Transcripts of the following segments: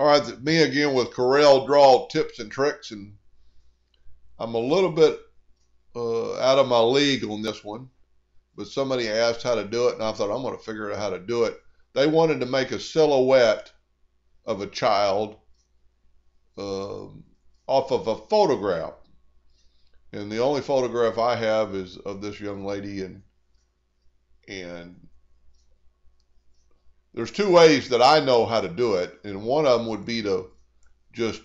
All right, me again with Corel Draw tips and tricks, and I'm a little bit uh, out of my league on this one, but somebody asked how to do it, and I thought I'm going to figure out how to do it. They wanted to make a silhouette of a child uh, off of a photograph, and the only photograph I have is of this young lady, and and there's two ways that I know how to do it, and one of them would be to just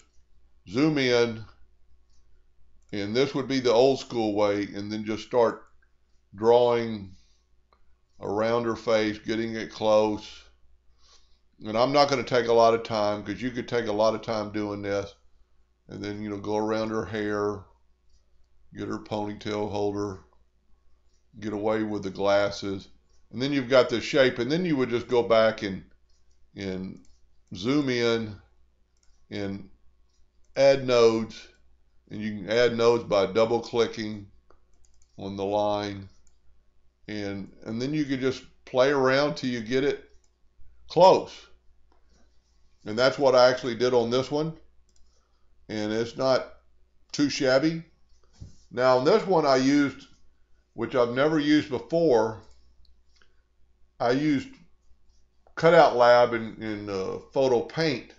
zoom in, and this would be the old school way, and then just start drawing around her face, getting it close. And I'm not going to take a lot of time because you could take a lot of time doing this, and then you know go around her hair, get her ponytail holder, get away with the glasses and then you've got this shape, and then you would just go back and and zoom in and add nodes, and you can add nodes by double clicking on the line, and and then you can just play around till you get it close. And that's what I actually did on this one, and it's not too shabby. Now on this one I used, which I've never used before, I used Cutout Lab in, in uh, Photo Paint.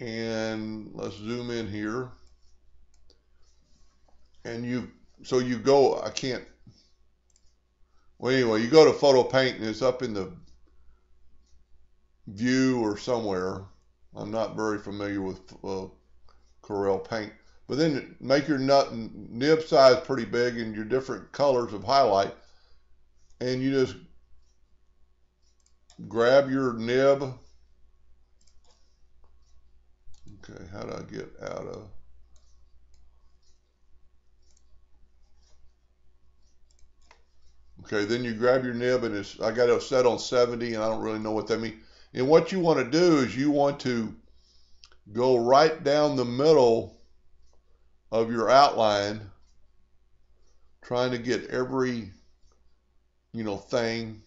And let's zoom in here. And you, so you go, I can't, well anyway, you go to Photo Paint and it's up in the view or somewhere. I'm not very familiar with uh, Corel Paint. But then make your nut and nib size pretty big and your different colors of highlight and you just grab your nib. Okay, how do I get out of? Okay, then you grab your nib and it's, I got it set on 70 and I don't really know what that means. And what you want to do is you want to go right down the middle of your outline, trying to get every you know, thing.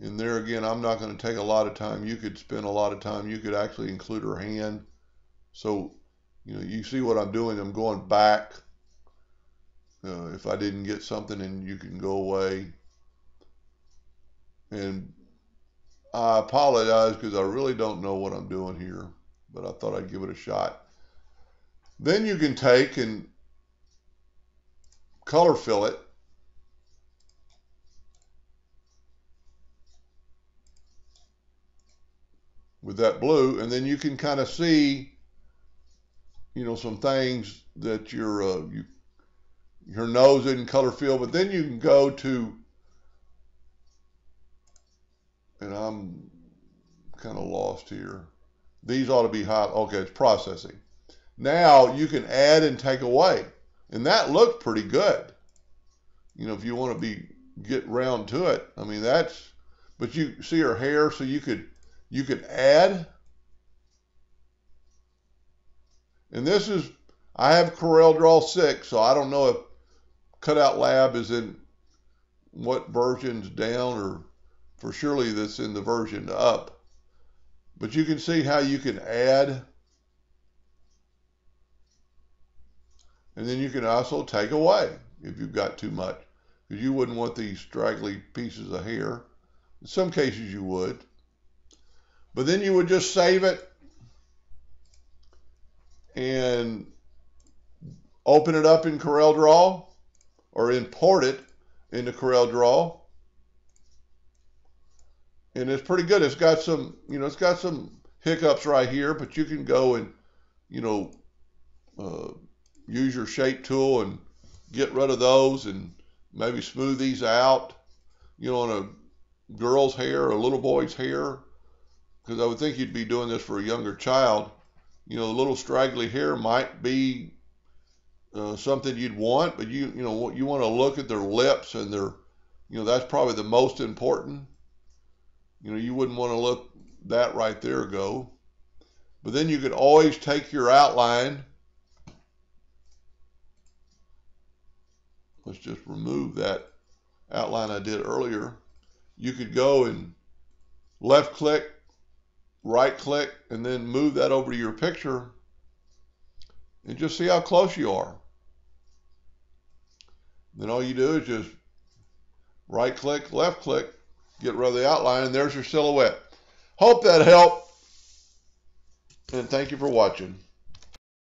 And there again, I'm not going to take a lot of time. You could spend a lot of time. You could actually include her hand. So, you know, you see what I'm doing. I'm going back. Uh, if I didn't get something, and you can go away. And I apologize because I really don't know what I'm doing here, but I thought I'd give it a shot. Then you can take and color fill it with that blue, and then you can kind of see, you know, some things that your uh, you, your nose isn't color fill, but then you can go to, and I'm kind of lost here. These ought to be hot. Okay, it's processing. Now you can add and take away, and that looked pretty good. You know, if you want to be get round to it, I mean that's. But you see her hair, so you could you could add. And this is, I have Corel Draw 6, so I don't know if Cutout Lab is in what version's down or for surely that's in the version up. But you can see how you can add. And then you can also take away if you've got too much. Because you wouldn't want these straggly pieces of hair. In some cases you would. But then you would just save it and open it up in Corel Draw or import it into Corel Draw. And it's pretty good. It's got some, you know, it's got some hiccups right here, but you can go and, you know, uh, use your shape tool and get rid of those and maybe smooth these out, you know, on a girl's hair or a little boy's hair because I would think you'd be doing this for a younger child. You know, the little straggly hair might be uh, something you'd want, but you you know what you want to look at their lips and their, you know, that's probably the most important. You know, you wouldn't want to look that right there go. But then you could always take your outline. Let's just remove that outline I did earlier. You could go and left click right click and then move that over to your picture and just see how close you are. Then all you do is just right click, left click, get rid of the outline, and there's your silhouette. Hope that helped, and thank you for watching.